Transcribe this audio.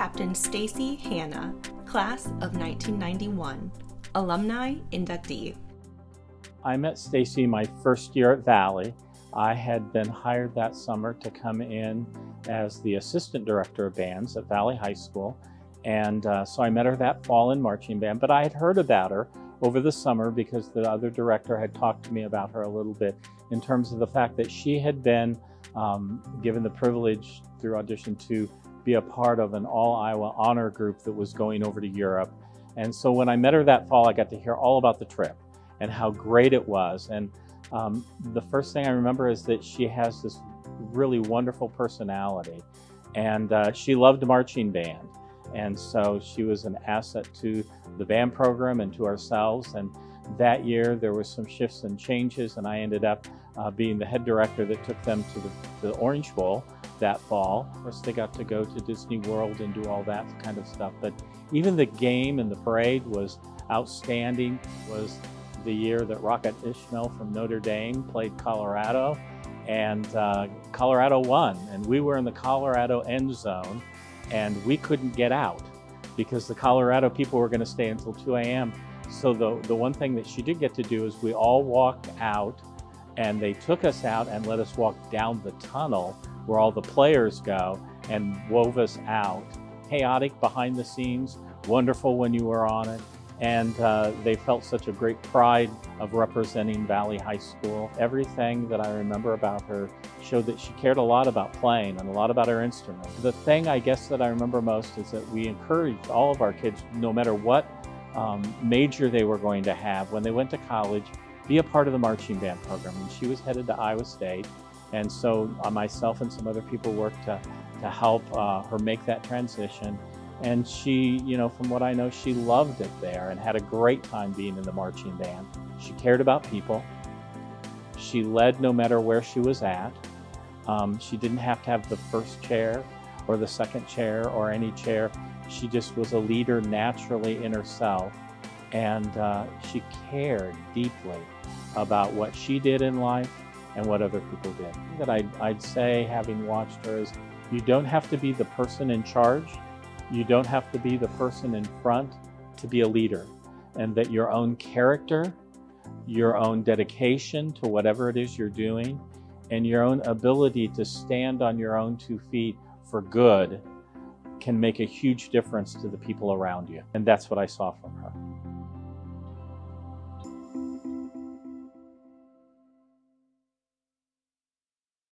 Captain Stacy Hanna, class of 1991, alumni inductee. I met Stacy my first year at Valley. I had been hired that summer to come in as the assistant director of bands at Valley High School. And uh, so I met her that fall in marching band, but I had heard about her over the summer because the other director had talked to me about her a little bit in terms of the fact that she had been um, given the privilege through audition to be a part of an all Iowa honor group that was going over to Europe. And so when I met her that fall, I got to hear all about the trip and how great it was. And um, the first thing I remember is that she has this really wonderful personality and uh, she loved marching band. And so she was an asset to the band program and to ourselves. And that year there was some shifts and changes and I ended up uh, being the head director that took them to the, the, Orange Bowl that fall. Of course, they got to go to Disney World and do all that kind of stuff. But even the game and the parade was outstanding. It was the year that Rocket Ismail from Notre Dame played Colorado, and uh, Colorado won. And we were in the Colorado end zone, and we couldn't get out because the Colorado people were going to stay until 2 a.m. So the, the one thing that she did get to do is we all walked out and they took us out and let us walk down the tunnel where all the players go and wove us out. Chaotic behind the scenes, wonderful when you were on it. And uh, they felt such a great pride of representing Valley High School. Everything that I remember about her showed that she cared a lot about playing and a lot about her instrument. The thing I guess that I remember most is that we encouraged all of our kids, no matter what um, major they were going to have when they went to college, be a part of the marching band program. And she was headed to Iowa State. And so uh, myself and some other people worked to, to help uh, her make that transition. And she, you know, from what I know, she loved it there and had a great time being in the marching band. She cared about people. She led no matter where she was at. Um, she didn't have to have the first chair or the second chair or any chair. She just was a leader naturally in herself and uh, she cared deeply about what she did in life and what other people did. That I'd, I'd say, having watched her, is you don't have to be the person in charge, you don't have to be the person in front to be a leader, and that your own character, your own dedication to whatever it is you're doing, and your own ability to stand on your own two feet for good can make a huge difference to the people around you. And that's what I saw from her.